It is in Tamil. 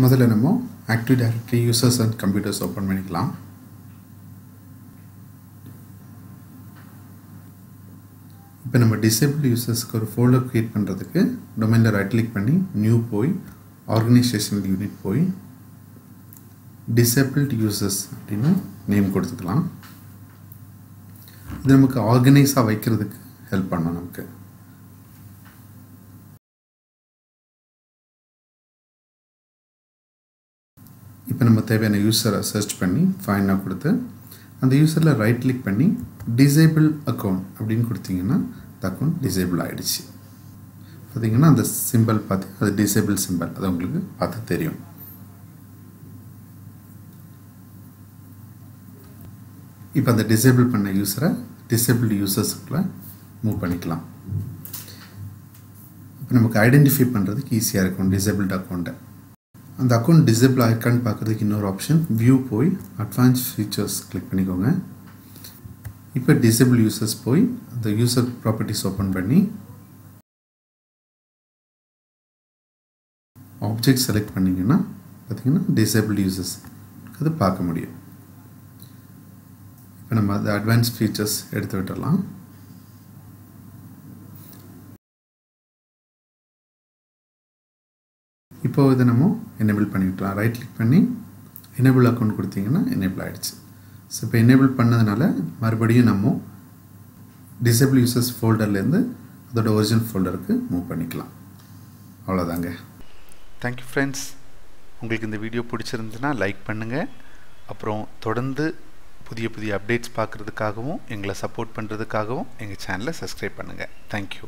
முதல்ல நம்ம active directory users and computers open பண்ணிக்கலாம். இப்போ நம்ம டிசேபிள் யூசர்ஸ்க்கு ஒரு ஃபோல்டர் க்ரியேட் பண்ணுறதுக்கு டொமைனில் ரைட் கிளிக் பண்ணி நியூ போய் ஆர்கனைசேஷனல் யூனிட் போய் டிசேபிள்ட் யூசர்ஸ் அப்படின்னு நேம் கொடுத்துக்கலாம். இது நமக்கு ஆர்கனைஸாக வைக்கிறதுக்கு ஹெல்ப் பண்ணும் நமக்கு. இப்போ நம்ம தேவையான யூஸரை சர்ச் பண்ணி ஃபைனாக கொடுத்து அந்த யூஸரில் ரைட் கிளிக் பண்ணி டிசேபிள் அக்கௌண்ட் அப்படின்னு கொடுத்தீங்கன்னா அந்த அக்கௌண்ட் டிசேபிள் ஆகிடுச்சு பார்த்தீங்கன்னா அந்த சிம்பிள் பார்த்து அது டிசேபிள் சிம்பிள் அது உங்களுக்கு பார்த்து தெரியும். இப்போ அந்த டிசேபிள் பண்ண யூஸரை டிசேபிள் யூசர்ஸுக்குள்ளே மூவ் பண்ணிக்கலாம். இப்போ நமக்கு ஐடென்டிஃபை பண்ணுறதுக்கு ஈஸியாக இருக்கும் டிசேபிள்ட் அக்கௌண்ட்டை அந்த அக்கௌண்ட் டிசேபிள் ஆயிருக்கான்னு பார்க்குறதுக்கு இன்னொரு ஆப்ஷன் வியூ போய் அட்வான்ஸ் ஃபீச்சர்ஸ் கிளிக் பண்ணிக்கோங்க. இப்போ டிசேபிள் யூசர்ஸ் போய் அந்த யூசர் ப்ராப்பர்ட்டிஸ் ஓப்பன் பண்ணி ஆப்ஜெக்ட் செலக்ட் பண்ணிங்கன்னா பார்த்தீங்கன்னா டிசேபிள் யூசர்ஸ் அது பார்க்க முடியும். இப்போ நம்ம அது அட்வான்ஸ் ஃபீச்சர்ஸ் எடுத்து விட்டுடலாம். இப்போ இதை நம்ம எனேபிள் பண்ணிக்கலாம் ரைட் கிளிக் பண்ணி எனேபிள் அக்கௌண்ட் கொடுத்தீங்கன்னா எனேபிள் ஆகிடுச்சு ஸோ இப்போ எனேபிள் பண்ணதுனால மறுபடியும் நம்ம டிசேபிள் யூசர்ஸ் ஃபோல்டர்லேருந்து அதோட ஒரிஜினல் ஃபோல்டருக்கு மூவ் பண்ணிக்கலாம். அவ்வளோதாங்க தேங்க்யூ ஃப்ரெண்ட்ஸ் உங்களுக்கு இந்த வீடியோ பிடிச்சிருந்துன்னா லைக் பண்ணுங்கள் அப்புறம் தொடர்ந்து புதிய புதிய அப்டேட்ஸ் பார்க்குறதுக்காகவும் எங்களை சப்போர்ட் பண்ணுறதுக்காகவும் எங்கள் சேனலை சப்ஸ்கிரைப் பண்ணுங்கள் தேங்க்யூ